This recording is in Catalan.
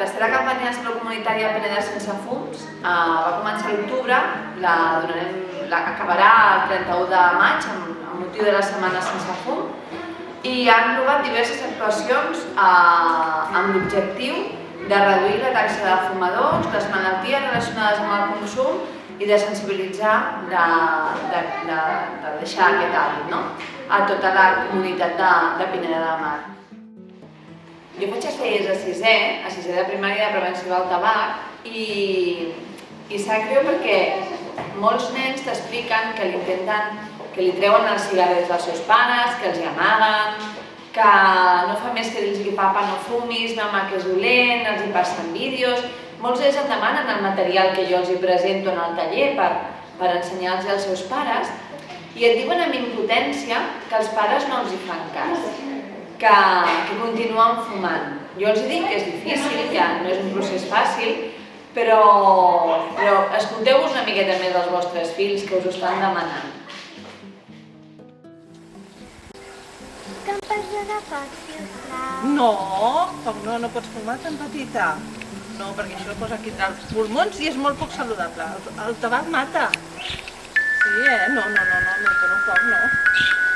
tercera campanya de comunitària Penedès sense fums eh, va començar a l'octubre, la donarem, la acabarà el 31 de maig amb, motiu de la Setmana sense fum i han provat diverses actuacions eh, amb l'objectiu de reduir la taxa de fumadors, les malalties relacionades amb el consum i de sensibilitzar, de, de, de deixar aquest hàbit no? a tota la comunitat de Pineda de Mar. Jo faig estallers a sisè, a sisè de primària de prevenció del tabac i, i sap greu perquè molts nens t'expliquen que l'intenten, que li treuen els cigarrets dels seus pares, que els hi amaguen, que no fa més que dir-los papa no fumis, mama que és dolent, els hi passen vídeos. Molts d'ells em demanen el material que jo els hi presento en el taller per, per ensenyar-los als seus pares i et diuen amb impotència que els pares no els hi fan cas que, que continuen fumant. Jo els dic que és difícil, que no és un procés fàcil, però, però escolteu-vos una miqueta més dels vostres fills que us ho estan demanant. Que em pots agafar, sisplau? No, com no, no pots fumar tan petita. No, perquè això posa aquí als pulmons i és molt poc saludable. El, el tabac mata. Sí, eh? No, no, no, no, no, no, no, no.